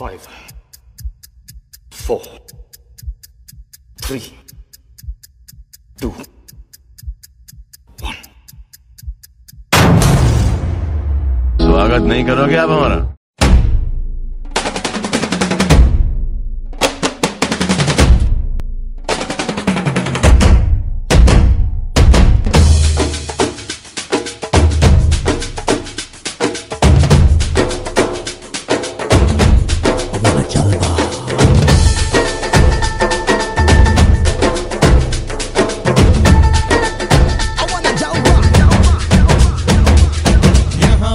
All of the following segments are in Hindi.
Five, four, three, two, one. स्वागत नहीं करोगे आप हमारा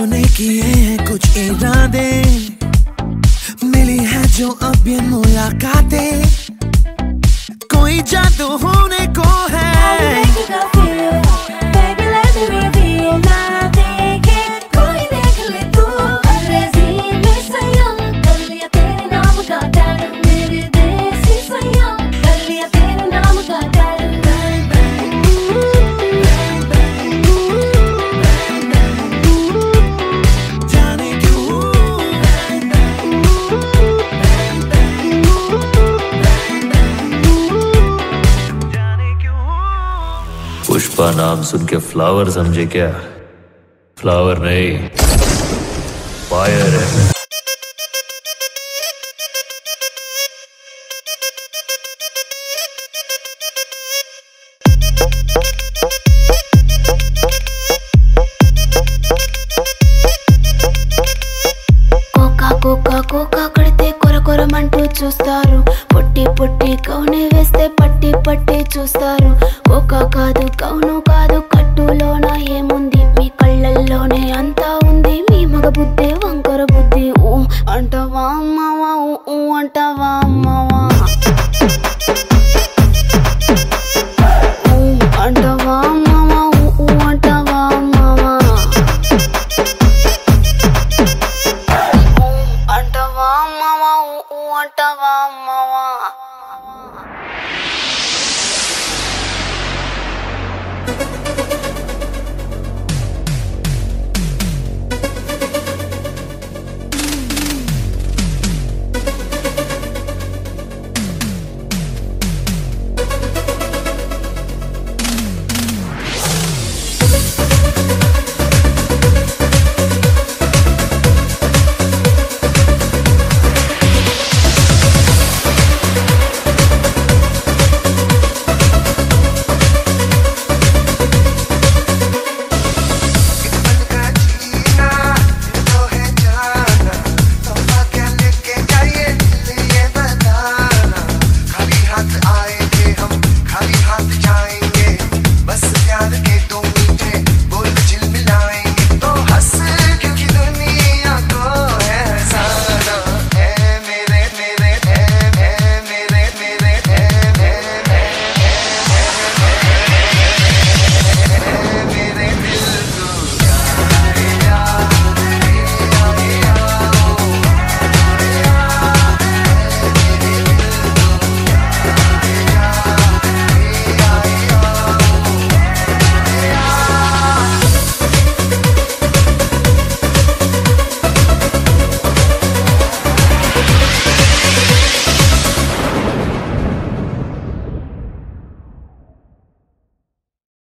तूने किए हैं कुछ इरादे। मिली है जो अब ये मुलाकातें। कोई जादू होने को पुष्पा नाम सुन के फ्लावर समझे क्या? फ्लावर नहीं फायर है। कोका कोका कोका कड़ते कोर कोर मंटू चूस्तार